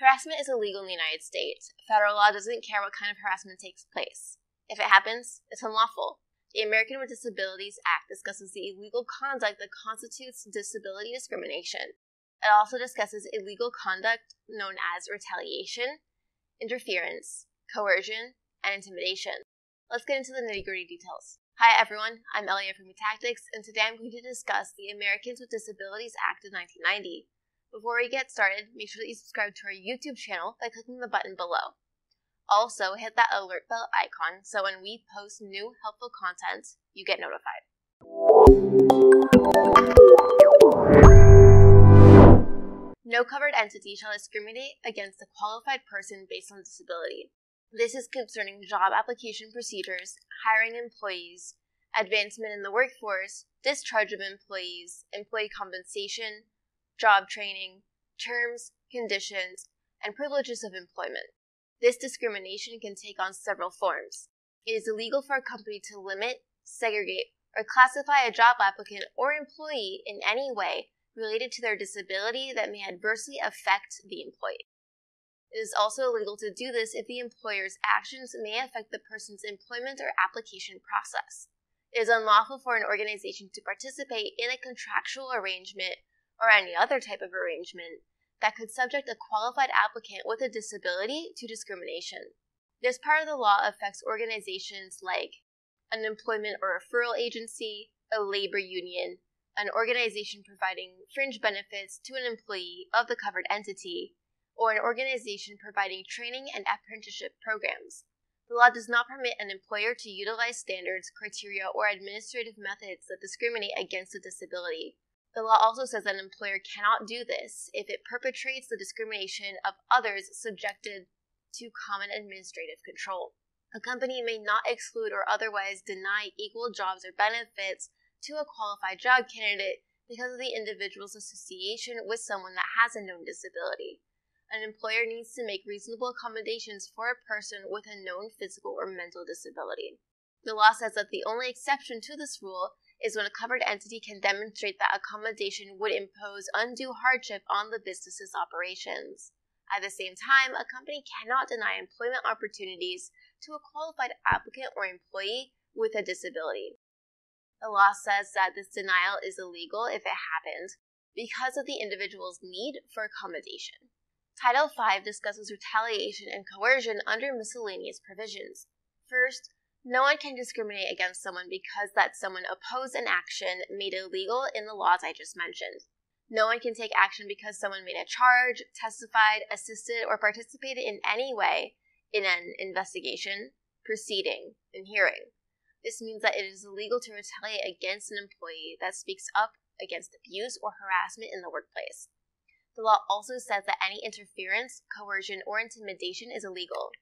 Harassment is illegal in the United States. Federal law doesn't care what kind of harassment takes place. If it happens, it's unlawful. The American with Disabilities Act discusses the illegal conduct that constitutes disability discrimination. It also discusses illegal conduct known as retaliation, interference, coercion, and intimidation. Let's get into the nitty gritty details. Hi everyone, I'm Elia from Etactics, and today I'm going to discuss the Americans with Disabilities Act of 1990. Before we get started, make sure that you subscribe to our YouTube channel by clicking the button below. Also, hit that alert bell icon so when we post new helpful content, you get notified. No covered entity shall discriminate against a qualified person based on disability. This is concerning job application procedures, hiring employees, advancement in the workforce, discharge of employees, employee compensation, job training, terms, conditions, and privileges of employment. This discrimination can take on several forms. It is illegal for a company to limit, segregate, or classify a job applicant or employee in any way related to their disability that may adversely affect the employee. It is also illegal to do this if the employer's actions may affect the person's employment or application process. It is unlawful for an organization to participate in a contractual arrangement or any other type of arrangement that could subject a qualified applicant with a disability to discrimination. This part of the law affects organizations like an employment or referral agency, a labor union, an organization providing fringe benefits to an employee of the covered entity, or an organization providing training and apprenticeship programs. The law does not permit an employer to utilize standards, criteria, or administrative methods that discriminate against a disability. The law also says that an employer cannot do this if it perpetrates the discrimination of others subjected to common administrative control. A company may not exclude or otherwise deny equal jobs or benefits to a qualified job candidate because of the individual's association with someone that has a known disability. An employer needs to make reasonable accommodations for a person with a known physical or mental disability. The law says that the only exception to this rule is when a covered entity can demonstrate that accommodation would impose undue hardship on the business's operations. At the same time, a company cannot deny employment opportunities to a qualified applicant or employee with a disability. The law says that this denial is illegal if it happened because of the individual's need for accommodation. Title V discusses retaliation and coercion under miscellaneous provisions. First, no one can discriminate against someone because that someone opposed an action made illegal in the laws I just mentioned. No one can take action because someone made a charge, testified, assisted, or participated in any way in an investigation, proceeding, and hearing. This means that it is illegal to retaliate against an employee that speaks up against abuse or harassment in the workplace. The law also says that any interference, coercion, or intimidation is illegal.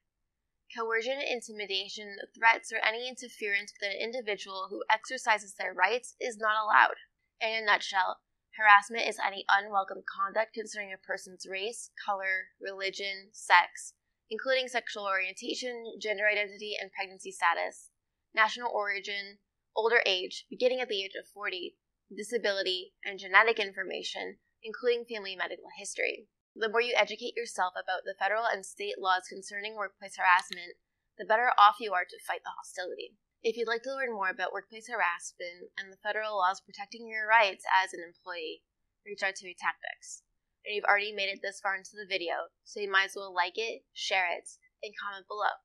Coercion, intimidation, threats, or any interference with an individual who exercises their rights is not allowed. In a nutshell, harassment is any unwelcome conduct concerning a person's race, color, religion, sex, including sexual orientation, gender identity, and pregnancy status, national origin, older age, beginning at the age of 40, disability, and genetic information, including family medical history. The more you educate yourself about the federal and state laws concerning workplace harassment, the better off you are to fight the hostility. If you'd like to learn more about workplace harassment and the federal laws protecting your rights as an employee, reach out to Etactics. And you've already made it this far into the video, so you might as well like it, share it, and comment below.